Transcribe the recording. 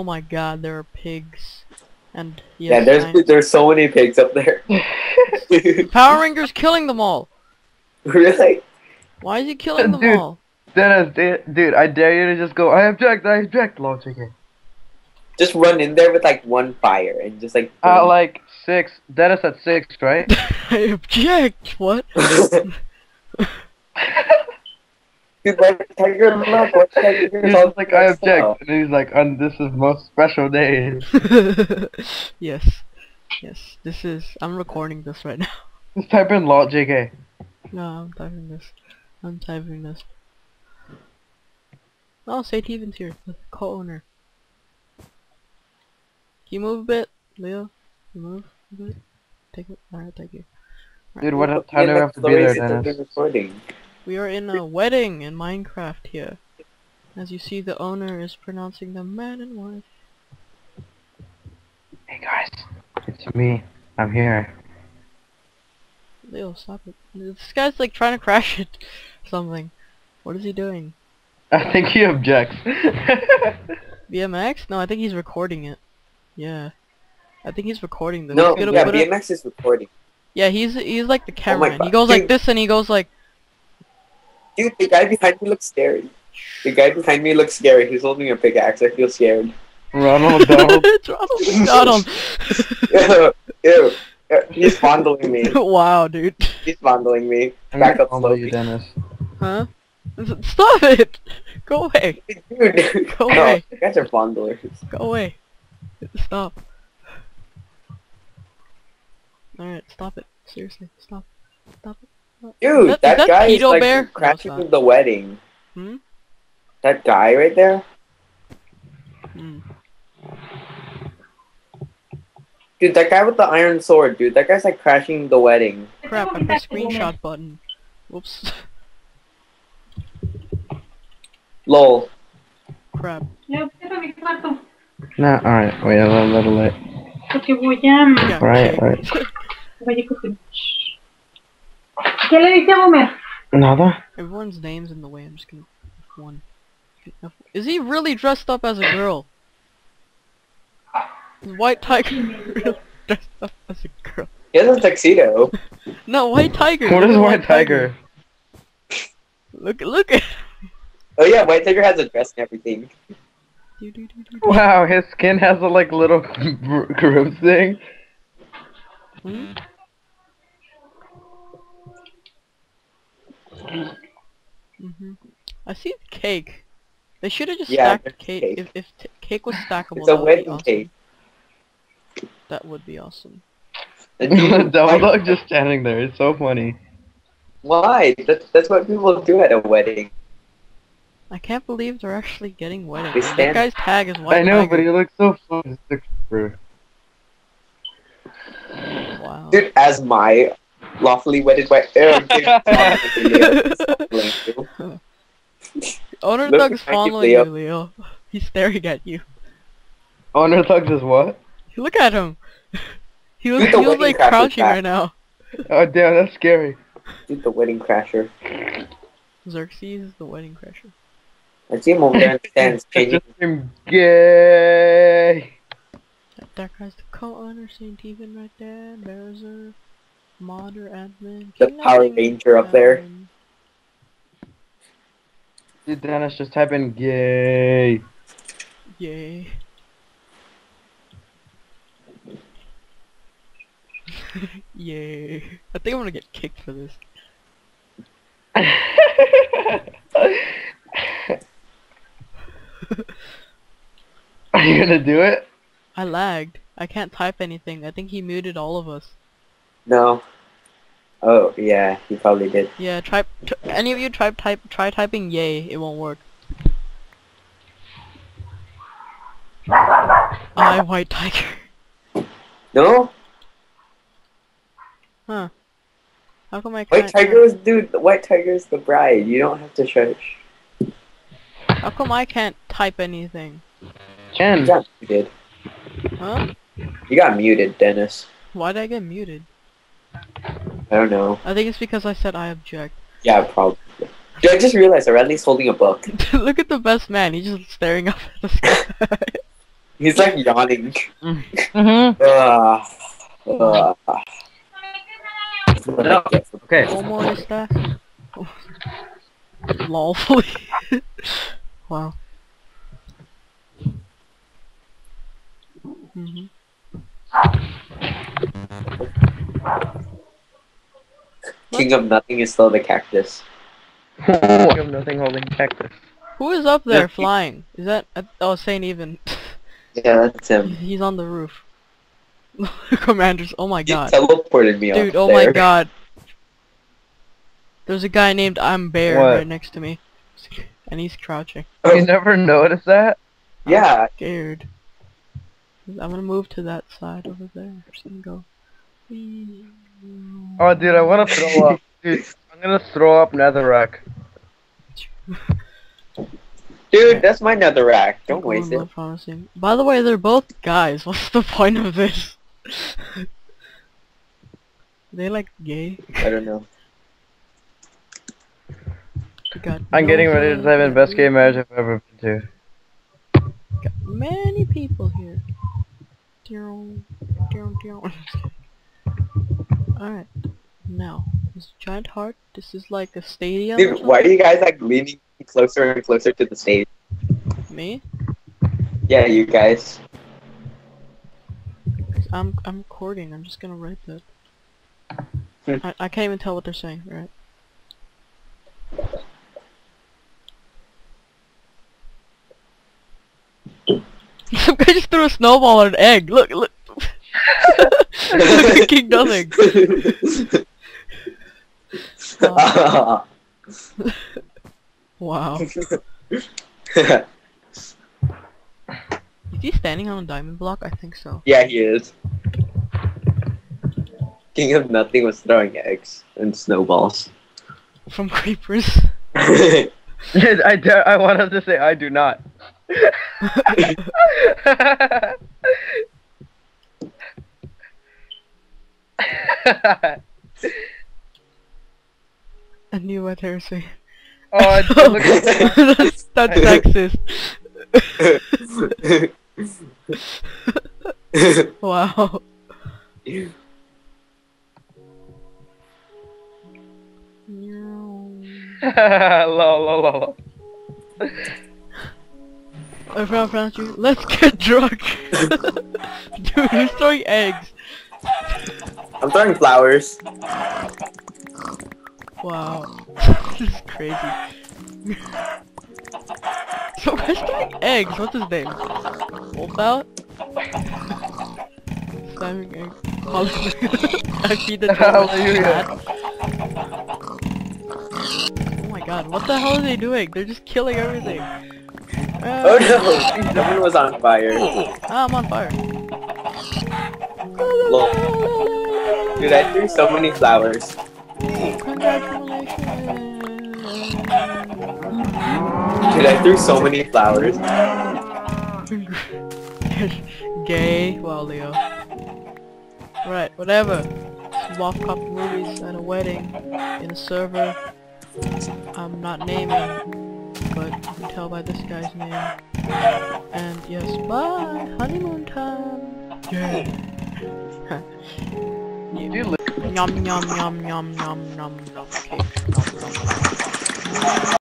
Oh my god, there are pigs. And Yeah, there's I- there's so many pigs up there. Power Rangers killing them all. really? Why is he killing them Dude. all? Dennis, da- dude, I dare you to just go. I object. I object. Lol, JK. Just run in there with like one fire and just like. At like six. Dennis at six, right? I object. What? Dude, White Tiger look? What tiger He's just like, I object, and he's like, on this is most special day. yes. Yes. This is. I'm recording this right now. Just type in lol, JK. No, I'm typing this. I'm typing this. Oh, St. Even's here, the co-owner. Can you move a bit, Leo? Can you move a bit? Take it. Alright, thank you. Dude, what time do we have to be there, Dennis? recording. We are in a wedding in Minecraft here. As you see, the owner is pronouncing them man and wife. Hey guys, it's me. I'm here. Leo, stop it. This guy's like trying to crash it. Something. What is he doing? I think he objects. BMX? No, I think he's recording it. Yeah. I think he's recording this. No, yeah, BMX is recording. Yeah, he's he's like the Oh my cameraman. he God. goes like this and he goes like Dude, the guy behind me looks scary. The guy behind me looks scary. He's holding a pickaxe. I feel scared. Ronald Donald. it's Ronald McDonald. ew, ew. ew. He's fondling me. wow, dude. He's fondling me. I'm Back gonna up follow you. Dennis. Huh? Stop it! Go away. Dude, Go no, away. you guys are fondlers. Go away. Stop. Alright, stop it. Seriously, stop. Stop it. Dude, that- is that, that guy is like Bear? Crashing not. the wedding. Hmm? That guy right there? Hmm. Dude, that guy with the iron sword, dude. That guy's like crashing the wedding. Crap, I pressed screenshot button. Whoops. Lol. Crap. Ya, cierra mi cuarto, Nah, alright, wait a little, little late. porque voy a... Yeah, Right, okay. right. Vaya con- ¿Qué le dice a Boomer? Nada? Everyone's name's in the way, I'm just gonna... F1. Is he really dressed up as a girl? Is White Tiger really dressed up as a girl? He has a tuxedo. No, White Tiger! What is look White Tiger? Look, look at... Oh yeah, White Tiger has a dress and everything. Wow, his skin has a like little groove thing. Hmm? Hmm I see the cake. They should have just Yeah, stacked cake. cake. If, if t- cake was stackable, It's a that would be wedding awesome. cake. That would be awesome. And dude, Double why- Dog just standing there. It's so funny. Why? That's, that's what people do at a wedding. I can't believe they're actually getting wedding. They That stand- guy's tag is white. I know, Tiger. but he looks so fun. Bro. Wow. Dude, as my lawfully wedded wife. Ew, dude, stop it, Owner Look Thug's behind you, following Leo. you, Leo. He's staring at you. Honor Thugs is what? Look at him. He was, he was like crouching back. right now. Oh damn, that's scary. Dude, the wedding crasher. Xerxes is the wedding crasher. I see him over there in the stands changing. just him gay. That, that guy's the co-owner, St. Even right there. There's a modder admin. The King Power Ranger up there. admin. Dude, Dennis, just type in gay. Yay. Yay. I think I'm gonna get kicked for this. Are you gonna do it? I lagged. I can't type anything. I think he muted all of us. No. Oh, yeah, he probably did. Yeah, try. T any of you try type try typing yay. It won't work. I white tiger. No? Huh. How come I can't? White Tiger is, dude, the White Tiger is the bride. You don't have to shush. How come I can't type anything? Ken. You got muted. Huh? You got muted, Dennis. Why did I get muted? I don't know. I think it's because I said I object. Yeah, probably. Dude, I just realized Riley's holding a book. Look at the best man. He's just staring up at the sky. He's like yawning. Mm-hmm. Ugh. Ugh. What I get for- Okay. ¿Cómo estás? Lol. wow. hmm King of Nothing is still the cactus. you have nothing holding cactus. Who is up there Yeah. flying? Is that? uh, Oh, Saint Even. Yeah, that's him. He's on the roof. Commanders. Oh my He god. teleported me Dude, up oh my god. There's a guy named I'm Bear What? right next to me. And he's crouching. You never noticed that? Yeah, Scared. I'm gonna move to that side over there. Just gonna go. Oh, dude, I want to throw up. Dude, I'm gonna throw up netherrack. dude, that's my netherrack. Don't waste it. Real promising. By the way, they're both guys. What's the point of this? they like gay. I don't know. We got I'm getting ready to fun, type in best game match I've ever been to. Got many people here. Down, down, down. Alright. Now, this giant heart, this is like a stadium. Dude, why are you guys like leaning closer and closer to the stage? Me? Yeah, you guys. I'm I'm recording. I'm just gonna write that. Hmm. I I can't even tell what they're saying. Right? Some guy just threw a snowball at an egg. Look, look. Thinking nothing. Wow. Is he standing on a diamond block? I think so. yeah, he is. King of Nothing was throwing eggs and snowballs. From creepers. I dare, I want us to say I do not. I knew what they were saying. oh, I look at that's, that's sexist. Wow. lol, lol, lol, lol. I found, found you. Let's get drunk. Dude, who's throwing eggs? I'm throwing flowers. Wow. this is crazy. so guy's throwing eggs. What's his name? Wolf out? Slamming eggs. Hallelujah. I feed the Hallelujah. Oh my god, what the hell are they doing? They're just killing everything. Ah, Oh no! Someone was on fire. ah, I'm on fire. Lol. Dude, I threw so many flowers. Congratulations. Dude, I threw so many flowers. Gay. Well, Leo. Right, whatever. Wolf Cop movies at a wedding in a server. I'm not naming, but you can tell by this guy's name. And yes, bye. Honeymoon time. Yeah. You Yum yum yum yum yum yum. Yum, yum.